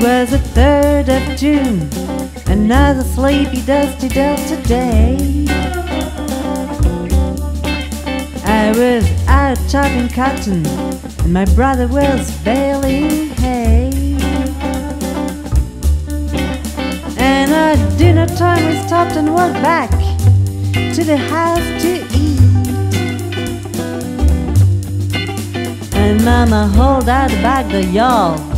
was the 3rd of June, another sleepy, dusty Delta day. I was out chopping cotton, and my brother was baling hay. And at dinner time, we stopped and walked back to the house to eat. And Mama hold out the bag, the y'all.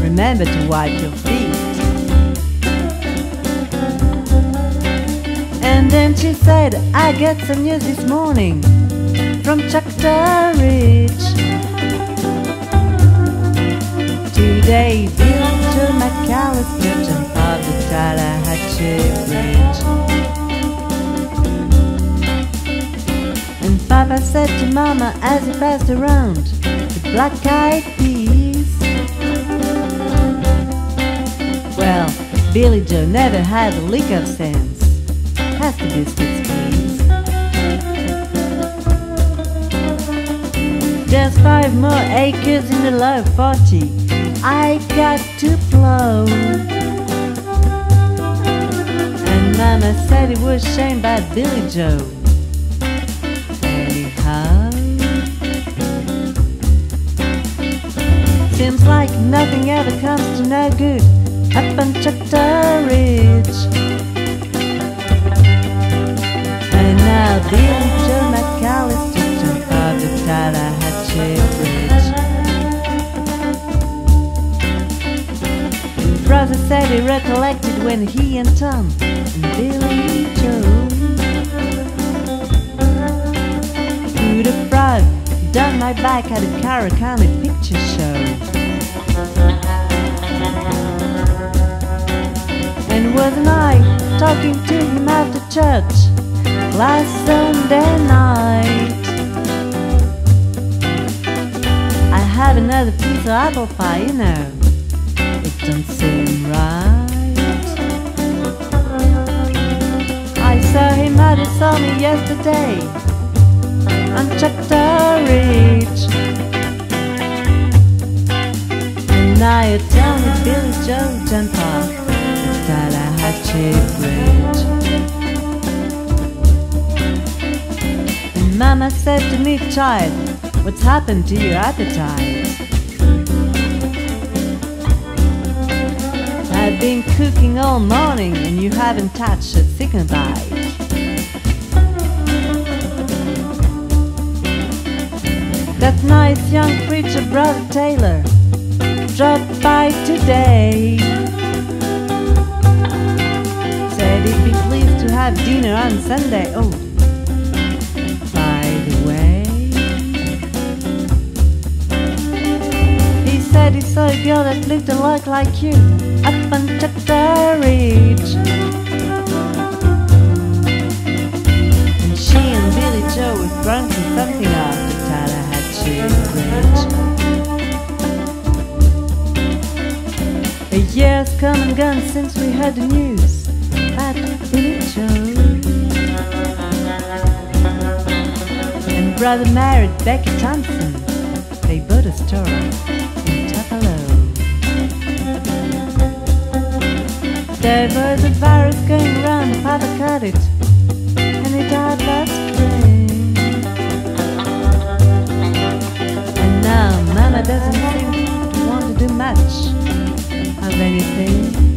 Remember to wipe your feet. And then she said, I got some news this morning from Choctaw Ridge. Today, Billy Joe McAllister jumped off the Tallahatchie Bridge. And Papa said to Mama as he passed around the black-eyed peas. Billy Joe never had a lick of sense. Has to biscuits, please. Just five more acres in the low 40. I got to plow. And Mama said it was shamed by Billy Joe. Anyhow, seems like nothing ever comes to no good up on Choctaw Ridge. And now Billy Joe McAllister jumped off the Tallahatchie Bridge. Brother said he recollected when he and Tom and Billy Joe could have brought down my back at a County picture show. And wasn't I talking to him after church last Sunday night? I have another piece of apple pie, you know. It don't seem right. I saw him out, he saw me yesterday on Choctaw Ridge. And now you tell me Billy Joe the And Mama said to me, child, what's happened to your appetite? I've been cooking all morning and you haven't touched a chicken bite. That nice young preacher, Brother Taylor, dropped by today. Have dinner on Sunday. Oh, by the way, he said he saw a girl that looked a lot like you up on Choctaw Ridge. And she and Billy Joe were grunting something off the Tallahatchie Bridge. A year's come and gone since we heard the news about Billy Joe. And brother married Becky Thompson. They bought a store in Tupelo. There was a virus going around, Papa caught it, and he died last spring. And now Mama doesn't seem to want to do much of anything.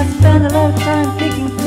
I spend a lot of time picking